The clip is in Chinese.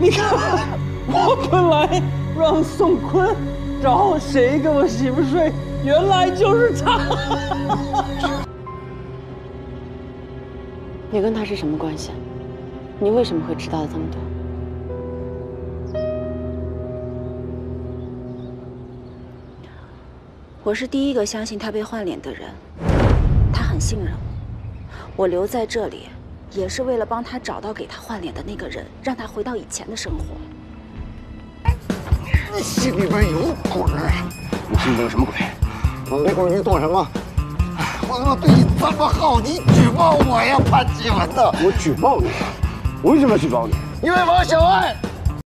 你看，我本来让宋坤找谁跟我媳妇睡，原来就是他。你跟他是什么关系？你为什么会知道这么多？我是第一个相信他被换脸的人，他很信任我，我留在这里，也是为了帮他找到给他换脸的那个人，让他回到以前的生活。你心里边有鬼！你心里边有什么鬼？我没鬼，你懂什么？我他妈对你这么好，你举报我呀，潘启文的！我举报你？我为什么要举报你？因为王小爱